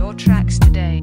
your tracks today.